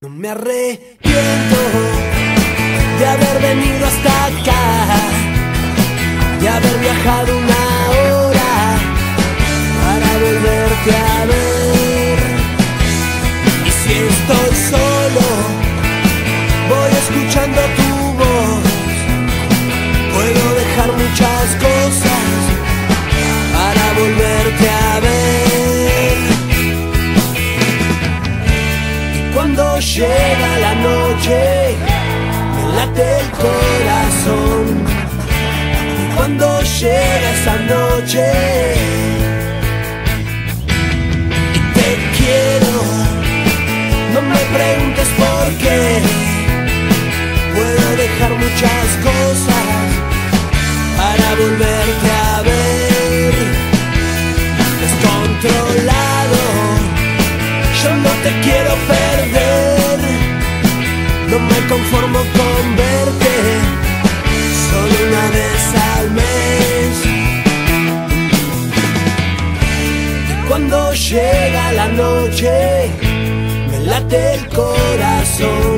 No me arrepiento de haber venido hasta acá, de haber viajado una hora para volverte a ver. Y si estoy solo, llega la noche, me late el corazón. Cuando llega esa noche, yo no te quiero perder. No me conformo con verte solo una vez al mes. Y cuando llega la noche, me late el corazón.